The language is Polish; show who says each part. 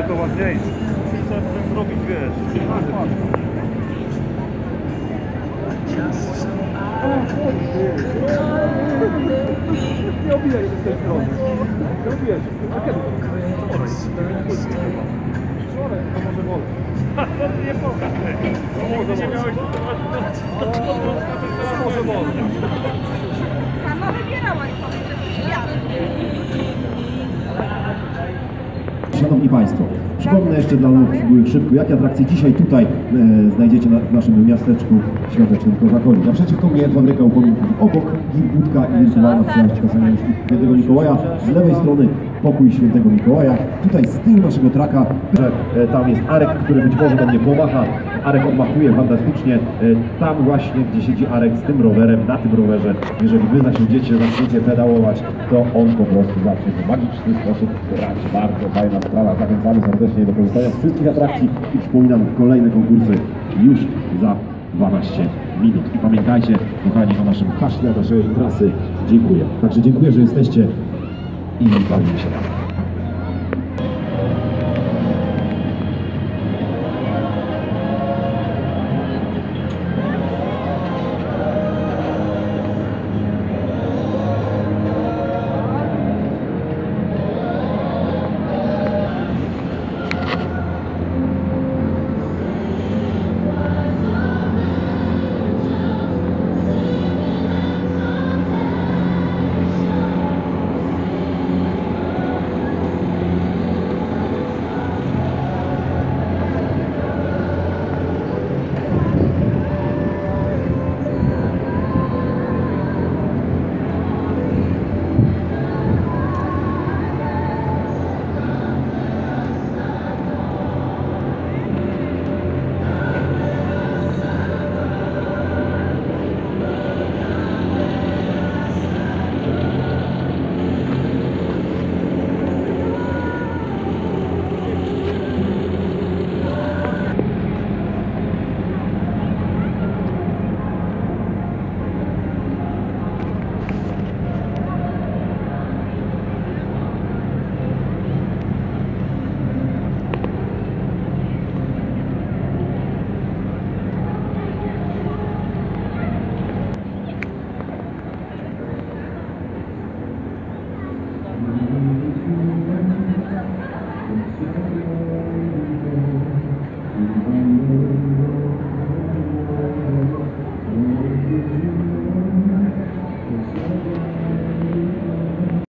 Speaker 1: ładniejszy. Muszę sobie potem zrobić, wiesz.
Speaker 2: Nie obijaj się z tej strony. Nie obijaj się. A kiedy? Wczoraj, to może wolę.
Speaker 1: To nie pokaż. Nie miałeś
Speaker 2: A może wolę.
Speaker 3: Szanowni Państwo, przypomnę jeszcze dla nowych przybyłych szybko, jakie atrakcje dzisiaj tutaj e, znajdziecie na, w naszym miasteczku świątecznym Kozakoli. Naprzeciwko mnie fabryka upominków, obok budka i wirtualna przyjaźń Świętego Mikołaja. Z lewej strony pokój Świętego Mikołaja. Tutaj z tyłu naszego traka, że e, tam jest Arek, który być może do mnie pomacha. Arek odmachuje fantastycznie. E, tam właśnie, gdzie siedzi Arek z tym rowerem, na tym rowerze. Jeżeli wy zasiądziecie, zaczniecie pedałować, to on po prostu zacznie w magiczny sposób grać. Bardzo fajna sprawa. Zachęcamy serdecznie do korzystania z wszystkich atrakcji i wspominam kolejne konkursy już za 12 minut. I pamiętajcie, kochani, o naszym haśle naszej trasy. Dziękuję. Także dziękuję, że jesteście i bawimy się razem.